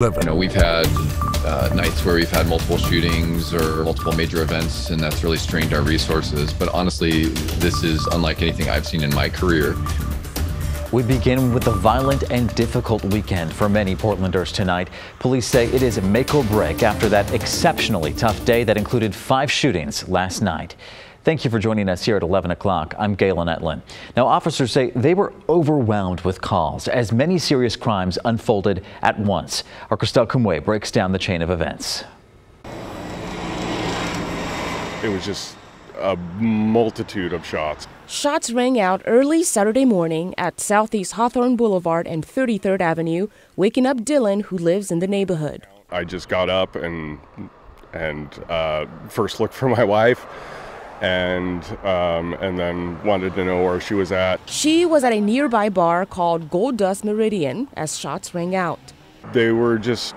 You know, we've had uh, nights where we've had multiple shootings or multiple major events, and that's really strained our resources. But honestly, this is unlike anything I've seen in my career. We begin with a violent and difficult weekend for many Portlanders tonight. Police say it is a make or break after that exceptionally tough day that included five shootings last night. Thank you for joining us here at 11 o'clock. I'm Galen Ettlin. Now, officers say they were overwhelmed with calls as many serious crimes unfolded at once. Our Christelle Kumwe breaks down the chain of events. It was just a multitude of shots. Shots rang out early Saturday morning at Southeast Hawthorne Boulevard and 33rd Avenue, waking up Dylan, who lives in the neighborhood. I just got up and and uh, first looked for my wife and um, and then wanted to know where she was at. She was at a nearby bar called Gold Dust Meridian as shots rang out. They were just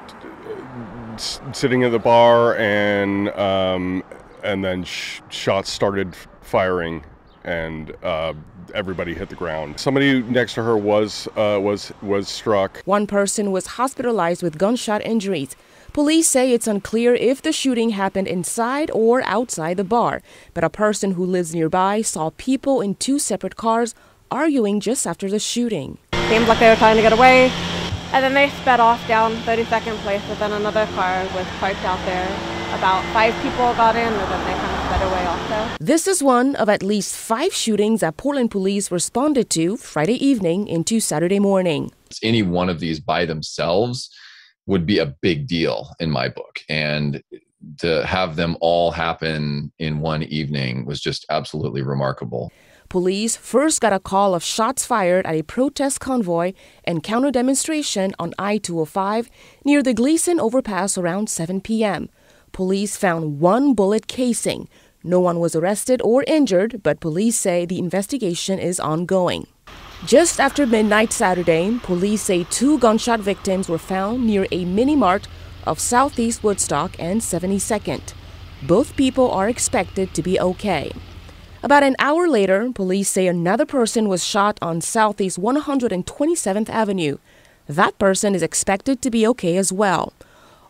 sitting at the bar, and um, and then sh- shots started firing, and uh, everybody hit the ground. Somebody next to her was uh, was was struck. One person was hospitalized with gunshot injuries. Police say it's unclear if the shooting happened inside or outside the bar, but a person who lives nearby saw people in two separate cars arguing just after the shooting. Seemed like they were trying to get away, and then they sped off down 32nd Place, but then another car was parked out there. About five people got in, and then they kind of sped away also. This is one of at least five shootings that Portland police responded to Friday evening into Saturday morning. Any one of these by themselves would be a big deal in my book. And to have them all happen in one evening was just absolutely remarkable. Police first got a call of shots fired at a protest convoy and counter demonstration on I 205 near the Gleason overpass around 7 p.m. Police found one bullet casing. No one was arrested or injured, but police say the investigation is ongoing. Just after midnight Saturday, police say two gunshot victims were found near a mini mart of Southeast Woodstock and 72nd. Both people are expected to be okay. About an hour later, police say another person was shot on Southeast 127th Avenue. That person is expected to be okay as well.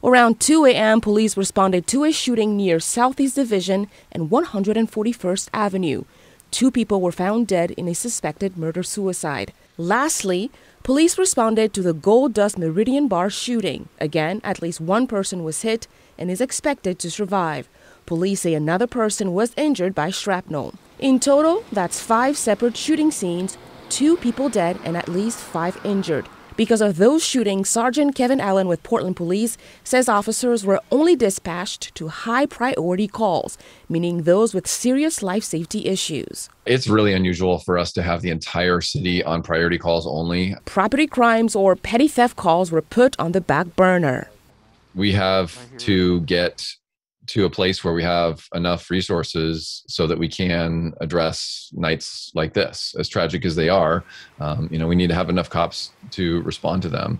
Around 2 a.m., police responded to a shooting near Southeast Division and 141st Avenue. Two people were found dead in a suspected murder suicide. Lastly, police responded to the Gold Dust Meridian Bar shooting. Again, at least one person was hit and is expected to survive. Police say another person was injured by shrapnel. In total, that's five separate shooting scenes, two people dead, and at least five injured. Because of those shootings, Sergeant Kevin Allen with Portland Police says officers were only dispatched to high priority calls, meaning those with serious life safety issues. It's really unusual for us to have the entire city on priority calls only. Property crimes or petty theft calls were put on the back burner. We have to get to a place where we have enough resources so that we can address nights like this, as tragic as they are. Um, you know, we need to have enough cops to respond to them.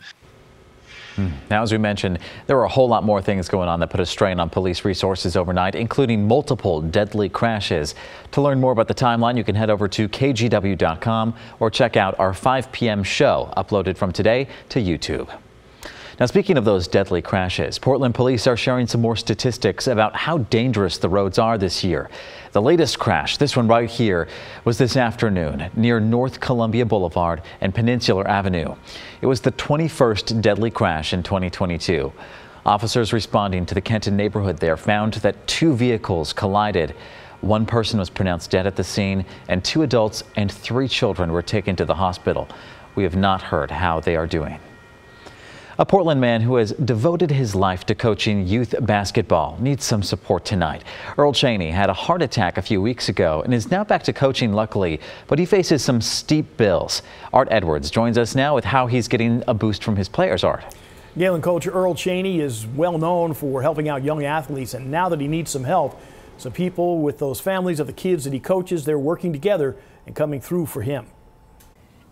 Hmm. Now, as we mentioned, there were a whole lot more things going on that put a strain on police resources overnight, including multiple deadly crashes. To learn more about the timeline, you can head over to kgw.com or check out our 5 p.m. show uploaded from today to YouTube. Now, speaking of those deadly crashes, Portland police are sharing some more statistics about how dangerous the roads are this year. The latest crash, this one right here, was this afternoon near North Columbia Boulevard and Peninsular Avenue. It was the 21st deadly crash in 2022. Officers responding to the Kenton neighborhood there found that two vehicles collided. One person was pronounced dead at the scene, and two adults and three children were taken to the hospital. We have not heard how they are doing. A Portland man who has devoted his life to coaching youth basketball needs some support tonight. Earl Cheney had a heart attack a few weeks ago and is now back to coaching luckily, but he faces some steep bills. Art Edwards joins us now with how he's getting a boost from his players, Art. Galen coach Earl Cheney is well known for helping out young athletes, and now that he needs some help, some people with those families of the kids that he coaches, they're working together and coming through for him.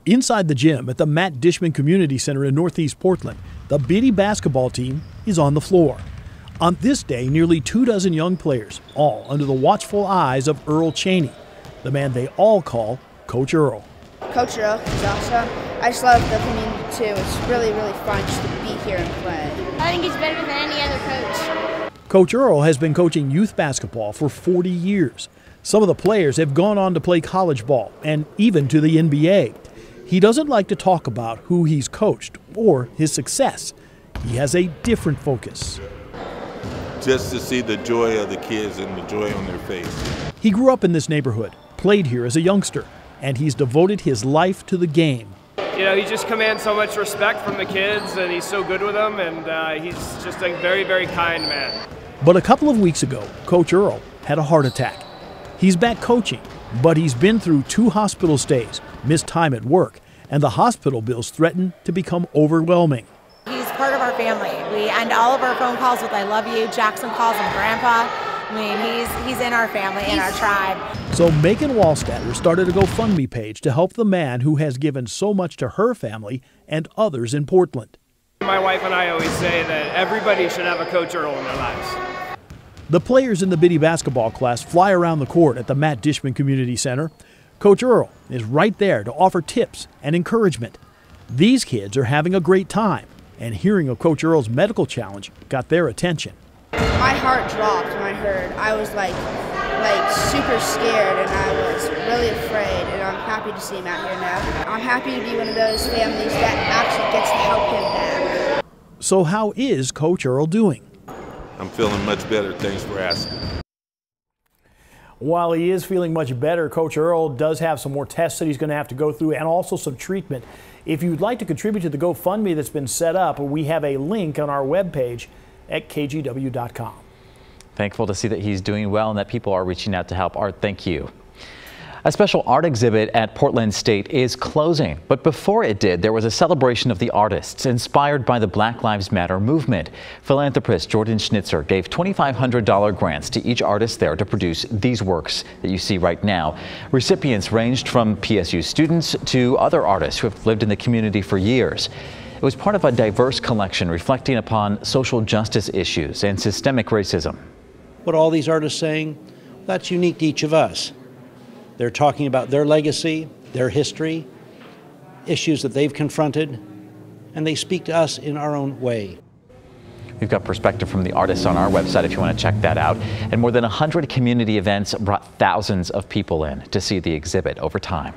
Inside the gym at the Matt Dishman Community Center in Northeast Portland, the Biddy basketball team is on the floor. On this day, nearly two dozen young players, all under the watchful eyes of Earl Cheney, the man they all call Coach Earl. Coach Earl is awesome. I just love the community too. It's really, really fun just to be here and play. I think he's better than any other coach. Coach Earl has been coaching youth basketball for 40 years. Some of the players have gone on to play college ball and even to the NBA. He doesn't like to talk about who he's coached or his success. He has a different focus. Just to see the joy of the kids and the joy on their face. He grew up in this neighborhood, played here as a youngster, and he's devoted his life to the game. You know, he just commands so much respect from the kids, and he's so good with them, and uh, he's just a very, very kind man. But a couple of weeks ago, Coach Earl had a heart attack. He's back coaching, but he's been through two hospital stays, missed time at work, and the hospital bills threaten to become overwhelming. He's part of our family. We end all of our phone calls with I love you. Jackson calls him grandpa. I mean, he's he's in our family, in our tribe. So Megan Wallstatter started a GoFundMe page to help the man who has given so much to her family and others in Portland. My wife and I always say that everybody should have a Coach Earl in their lives. The players in the Biddy basketball class fly around the court at the Matt Dishman Community Center. Coach Earl is right there to offer tips and encouragement. These kids are having a great time, and hearing of Coach Earl's medical challenge got their attention. My heart dropped when I heard. I was like, like super scared, and I was really afraid. And I'm happy to see him out here now. I'm happy to be one of those families that actually gets to help him back. So, how is Coach Earl doing? I'm feeling much better. Thanks for asking. While he is feeling much better, Coach Earl does have some more tests that he's going to have to go through and also some treatment. If you'd like to contribute to the GoFundMe that's been set up, we have a link on our webpage at kgw.com. Thankful to see that he's doing well and that people are reaching out to help. Art, thank you. A special art exhibit at Portland State is closing, but before it did, there was a celebration of the artists inspired by the Black Lives Matter movement. Philanthropist Jordan Schnitzer gave $2,500 grants to each artist there to produce these works that you see right now. Recipients ranged from PSU students to other artists who have lived in the community for years. It was part of a diverse collection reflecting upon social justice issues and systemic racism. What all these artists saying, that's unique to each of us. They're talking about their legacy, their history, issues that they've confronted, and they speak to us in our own way. We've got perspective from the artists on our website if you want to check that out. And more than 100 community events brought thousands of people in to see the exhibit over time.